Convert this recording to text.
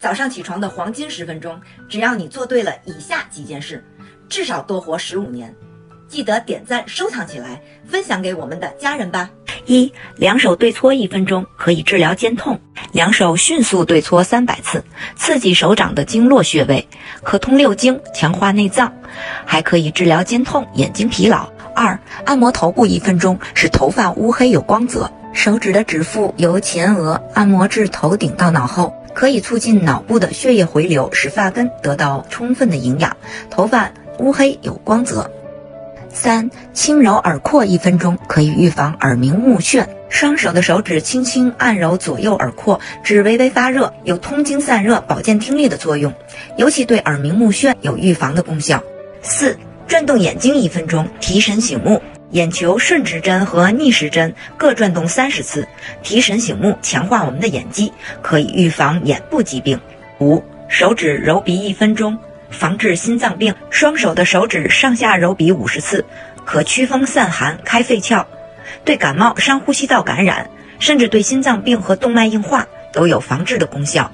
早上起床的黄金十分钟，只要你做对了以下几件事，至少多活十五年。记得点赞收藏起来，分享给我们的家人吧。一，两手对搓一分钟，可以治疗肩痛。两手迅速对搓三百次，刺激手掌的经络穴位，可通六经，强化内脏，还可以治疗肩痛、眼睛疲劳。二，按摩头部一分钟，使头发乌黑有光泽。手指的指腹由前额按摩至头顶到脑后，可以促进脑部的血液回流，使发根得到充分的营养，头发乌黑有光泽。三，轻揉耳廓一分钟，可以预防耳鸣目眩。双手的手指轻轻按揉左右耳廓，至微微发热，有通经散热、保健听力的作用，尤其对耳鸣目眩有预防的功效。四，转动眼睛一分钟，提神醒目。眼球顺时针和逆时针各转动三十次，提神醒目，强化我们的眼肌，可以预防眼部疾病。五，手指揉鼻一分钟。防治心脏病，双手的手指上下揉鼻五十次，可驱风散寒、开肺窍，对感冒、伤呼吸道感染，甚至对心脏病和动脉硬化都有防治的功效。